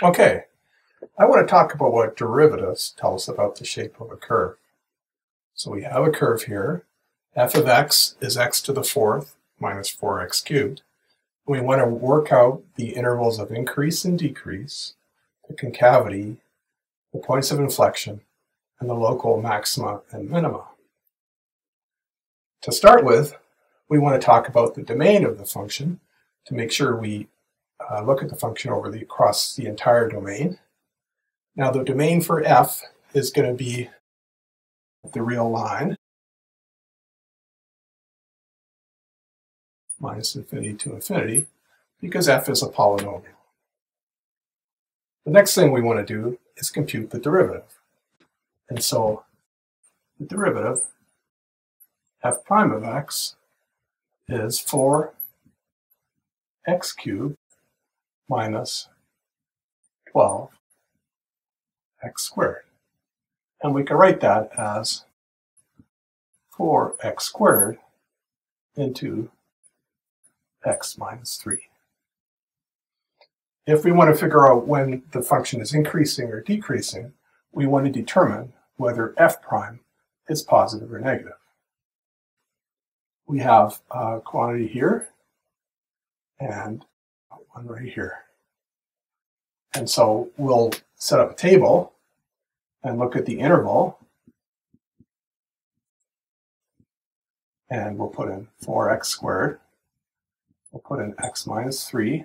Okay, I want to talk about what derivatives tell us about the shape of a curve. So we have a curve here. f of x is x to the fourth minus 4x cubed. We want to work out the intervals of increase and decrease, the concavity, the points of inflection, and the local maxima and minima. To start with, we want to talk about the domain of the function to make sure we uh, look at the function over the across the entire domain. Now the domain for f is going to be the real line minus infinity to infinity because f is a polynomial. The next thing we want to do is compute the derivative. And so the derivative f prime of x is 4 x cubed minus 12 x squared. And we can write that as 4x squared into x minus 3. If we want to figure out when the function is increasing or decreasing, we want to determine whether f prime is positive or negative. We have a quantity here and one right here. And so we'll set up a table and look at the interval. And we'll put in 4x squared. We'll put in x minus 3.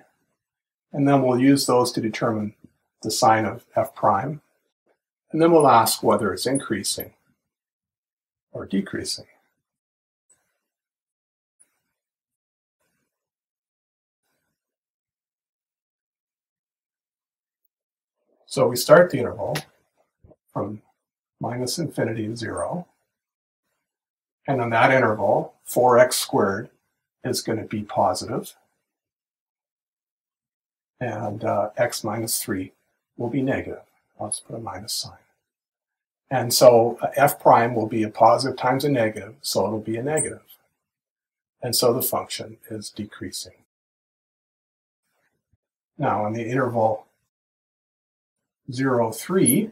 And then we'll use those to determine the sign of f prime. And then we'll ask whether it's increasing or decreasing. So we start the interval from minus infinity to 0. And on that interval, 4x squared is going to be positive, and uh, x minus 3 will be negative. I'll put a minus sign. And so uh, f prime will be a positive times a negative, so it'll be a negative. And so the function is decreasing. Now, on the interval 0, 3,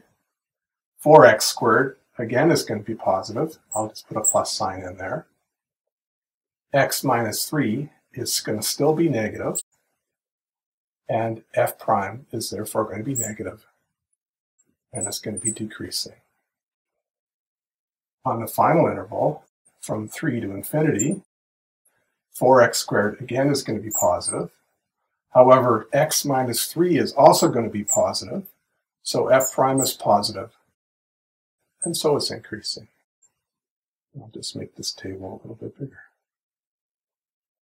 4x squared, again, is going to be positive. I'll just put a plus sign in there. x minus 3 is going to still be negative, and f prime is therefore going to be negative, and it's going to be decreasing. On the final interval, from 3 to infinity, 4x squared again is going to be positive. However, x minus 3 is also going to be positive, so f prime is positive, and so it's increasing. I'll just make this table a little bit bigger.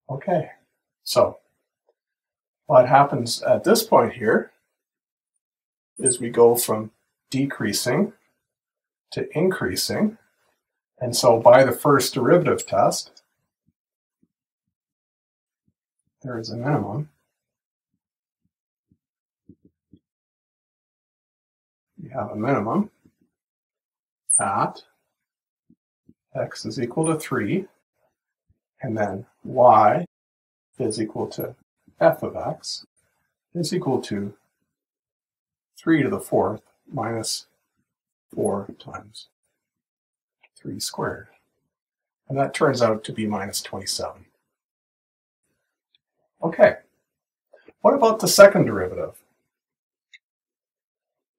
Okay, so what happens at this point here is we go from decreasing to increasing. And so by the first derivative test, there is a minimum have a minimum at x is equal to 3, and then y is equal to f of x is equal to 3 to the fourth minus 4 times 3 squared. And that turns out to be minus 27. Okay, what about the second derivative?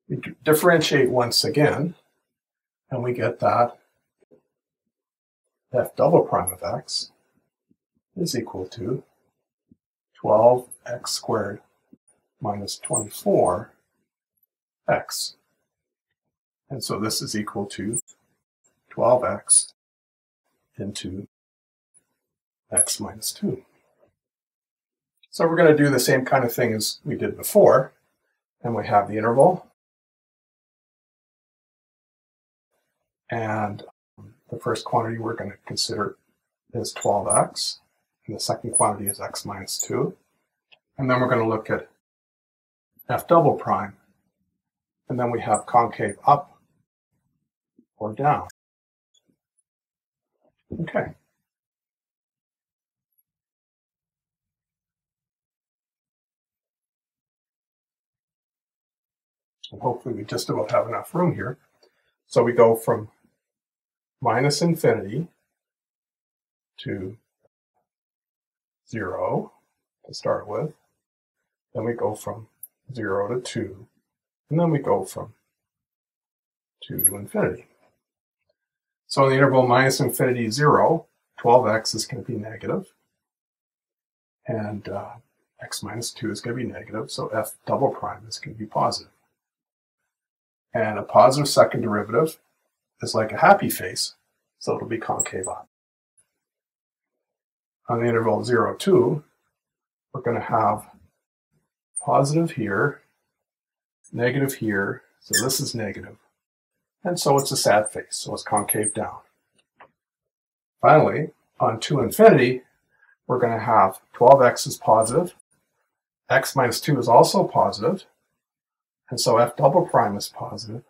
We differentiate once again, and we get that f double prime of x is equal to 12x squared minus 24x. And so this is equal to 12x into x minus 2. So we're going to do the same kind of thing as we did before. And we have the interval And um, the first quantity we're going to consider is 12x, and the second quantity is x minus 2. And then we're going to look at f double prime, and then we have concave up or down. Okay. And hopefully we just about have enough room here. So we go from minus infinity to 0 to start with. Then we go from 0 to 2. And then we go from 2 to infinity. So in the interval minus infinity 0, 12x is going to be negative, and uh, x minus 2 is going to be negative, so f double prime is going to be positive. And a positive second derivative is like a happy face, so it'll be concave up. On the interval 0, 2, we're going to have positive here, negative here, so this is. And so it's a sad face, so it's concave down. Finally, on 2 infinity, we're going to have 12x is positive, x minus 2 is also positive, and so f double prime is positive,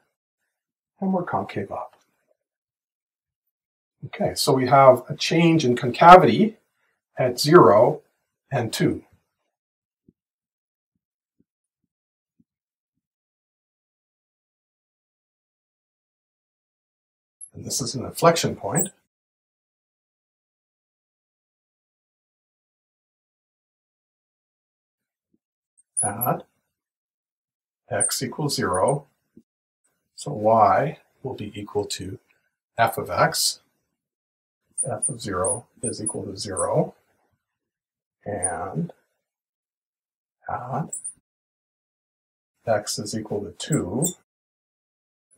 and we're concave up. Okay, so we have a change in concavity at 0 and 2. And this is an inflection point. At x equals 0. So y will be equal to f of x. f of 0 is equal to 0. And at x is equal to 2.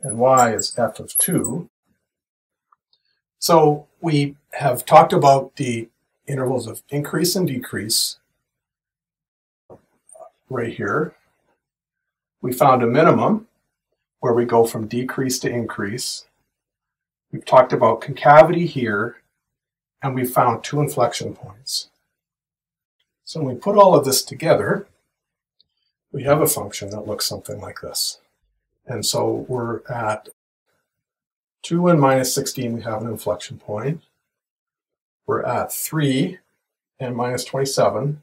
And y is f of 2. So we have talked about the intervals of increase and decrease right here. We found a minimum where we go from decrease to increase. We've talked about concavity here, and we found two inflection points. So when we put all of this together, we have a function that looks something like this. And so we're at 2 and minus 16, we have an inflection point. We're at 3 and minus 27,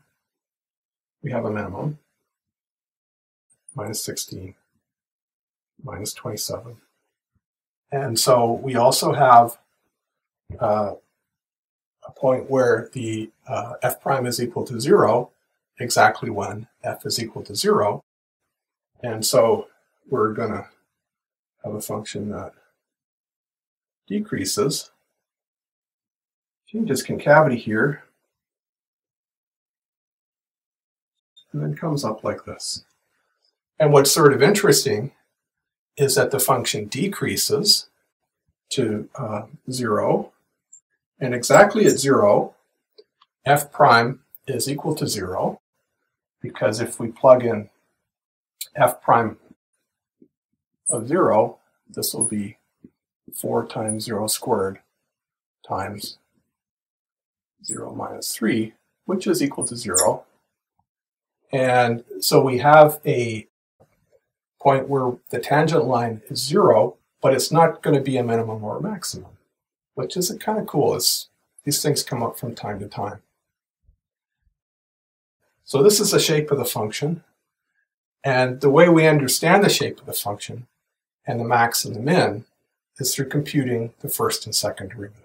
we have a minimum. Minus 16, minus 27. And so we also have uh, point where the uh, f prime is equal to 0 exactly when f is equal to 0. And so we're going to have a function that decreases, changes concavity here, and then comes up like this. And what's sort of interesting is that the function decreases to uh, 0, and exactly at 0, f prime is equal to 0, because if we plug in f prime of 0, this will be 4 times 0 squared times 0 minus 3, which is equal to 0. And so we have a point where the tangent line is 0, but it's not going to be a minimum or a maximum, which is kind of cool. It's, these things come up from time to time. So this is the shape of the function. And the way we understand the shape of the function and the max and the min is through computing the first and second derivative.